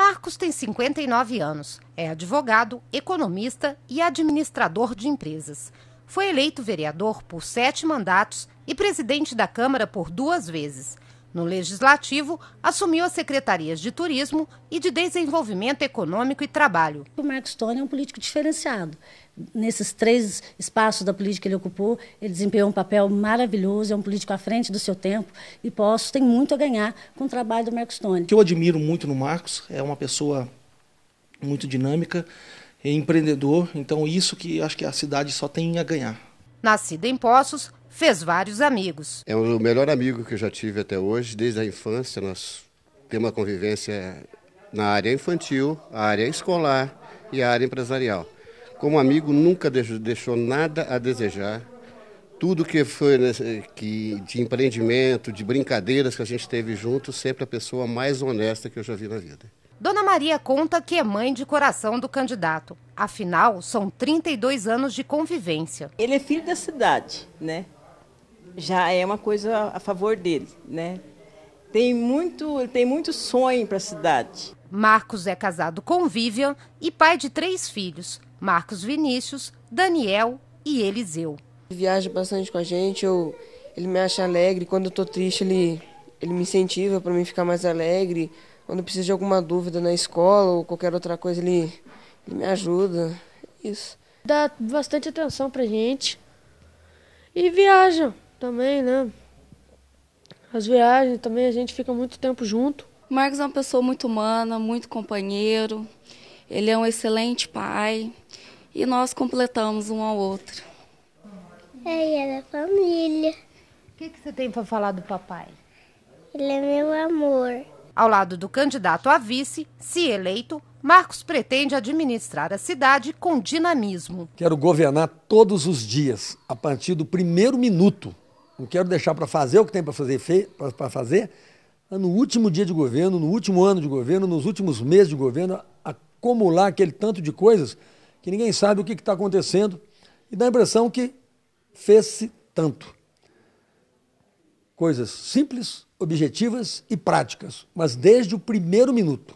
Marcos tem 59 anos, é advogado, economista e administrador de empresas. Foi eleito vereador por sete mandatos e presidente da Câmara por duas vezes. No Legislativo, assumiu as secretarias de Turismo e de Desenvolvimento Econômico e Trabalho. O Marcos Tony é um político diferenciado. Nesses três espaços da política que ele ocupou, ele desempenhou um papel maravilhoso, é um político à frente do seu tempo e posso, tem muito a ganhar com o trabalho do Marcos Tony. O que eu admiro muito no Marcos é uma pessoa muito dinâmica, é empreendedor, então isso que acho que a cidade só tem a ganhar. Nascido em Poços, fez vários amigos. É o melhor amigo que eu já tive até hoje, desde a infância. Nós temos uma convivência na área infantil, área escolar e área empresarial. Como amigo, nunca deixou nada a desejar. Tudo que foi que, de empreendimento, de brincadeiras que a gente teve junto, sempre a pessoa mais honesta que eu já vi na vida. Dona Maria conta que é mãe de coração do candidato. Afinal, são 32 anos de convivência. Ele é filho da cidade, né? já é uma coisa a favor dele, né? Tem muito, tem muito sonho para a cidade. Marcos é casado com Vivian e pai de três filhos: Marcos Vinícius, Daniel e Eliseu. Viaja bastante com a gente, eu, ele me acha alegre. Quando eu estou triste, ele, ele me incentiva para mim ficar mais alegre. Quando eu preciso de alguma dúvida na escola ou qualquer outra coisa, ele, ele me ajuda. Isso. Dá bastante atenção pra gente e viaja também, né? As viagens também a gente fica muito tempo junto. O Marcos é uma pessoa muito humana, muito companheiro. Ele é um excelente pai e nós completamos um ao outro. É, é da família. O que, que você tem para falar do papai? Ele é meu amor. Ao lado do candidato a vice, se eleito, Marcos pretende administrar a cidade com dinamismo. Quero governar todos os dias, a partir do primeiro minuto não quero deixar para fazer o que tem para fazer, para fazer no último dia de governo, no último ano de governo, nos últimos meses de governo, acumular aquele tanto de coisas que ninguém sabe o que está acontecendo e dá a impressão que fez-se tanto. Coisas simples, objetivas e práticas, mas desde o primeiro minuto.